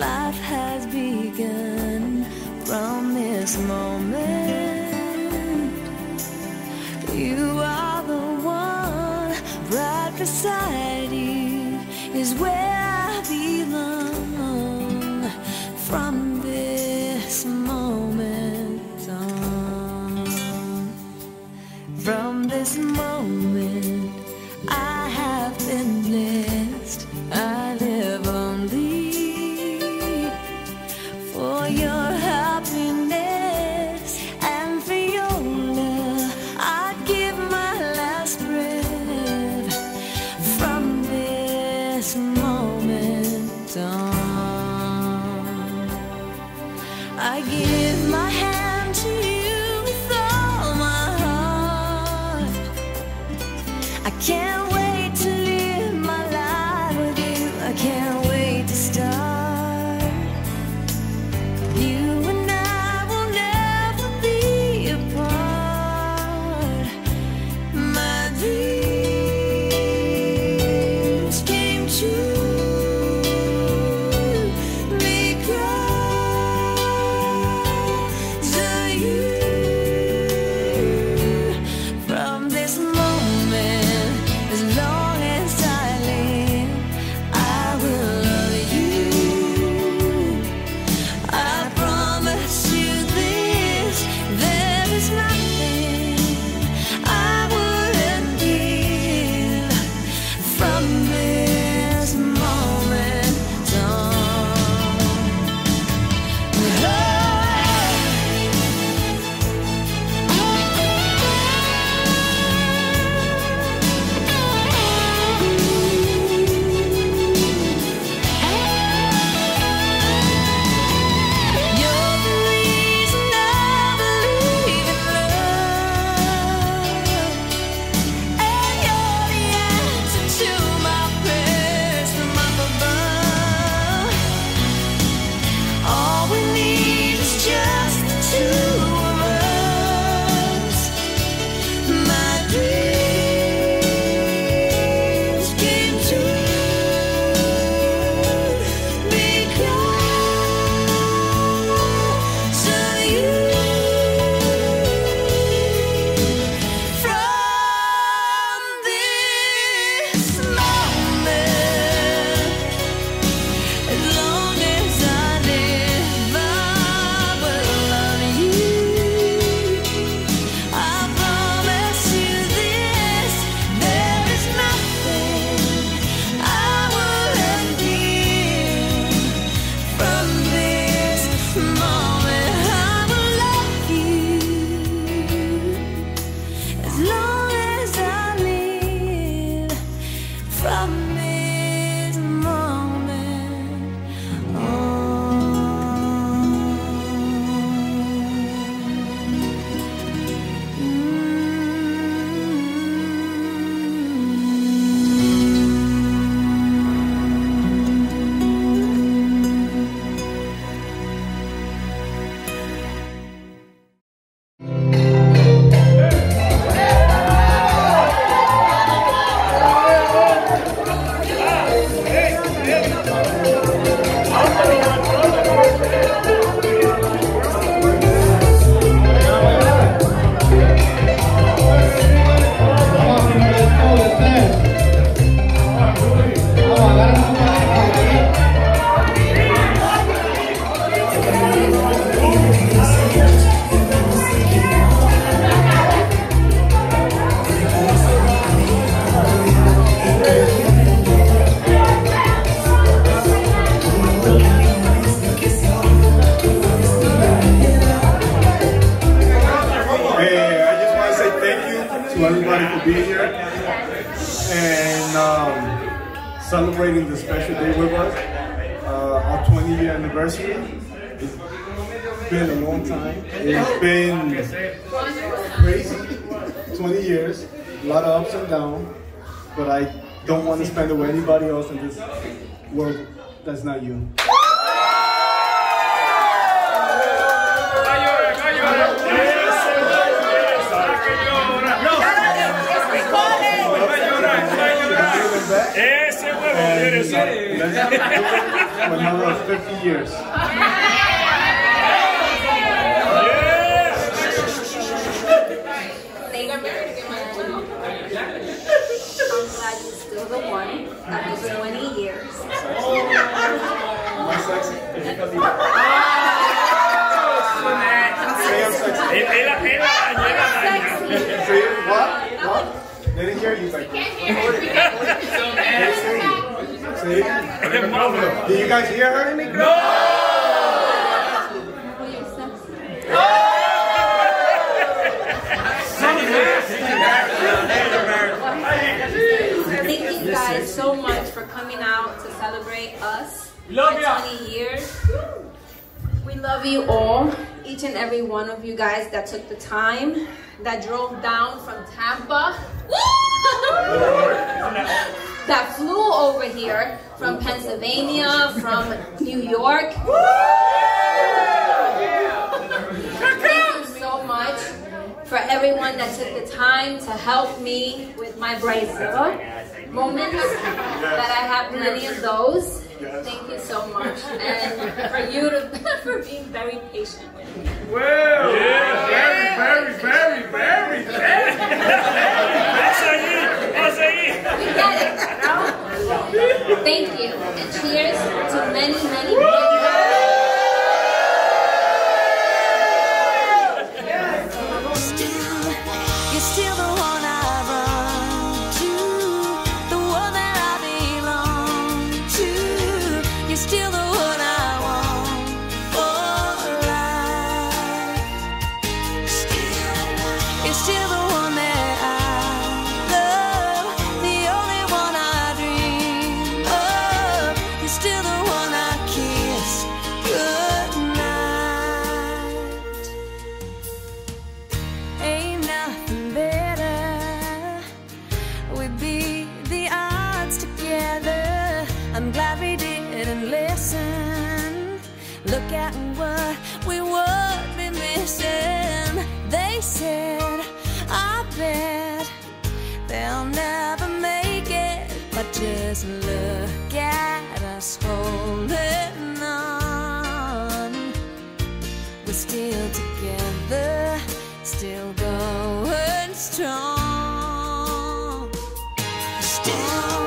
life has begun. From this moment, your happiness and for your love. I give my last breath from this moment on. I give my hand to you with all my heart. I can't everybody for being here and um, celebrating this special day with us, uh, our 20 year anniversary. It's been a long time. It's been crazy, 20 years, a lot of ups and downs, but I don't want to spend it with anybody else in this world that's not you. Eso And let's do it for another 50 years. Thank you. I'm glad you're still the one after 20 years. Sexy. What? What? They didn't hear you. Like, say. Did you guys hear her? You're. Thank you guys so much for coming out to celebrate us. Love for ya. 20 years. We love you all, each and every one of you guys that took the time, that drove down from Tampa, that flew over here from Pennsylvania, from New York. Thank you so much for everyone that took the time to help me with my Brazil moments. That I have many of those. Thank you so much, and for you to for being very patient. with me. Very, very, very, very, very. Passa aí, passa aí. We get it, no? Thank you, and cheers to many, many, many. strong. Still.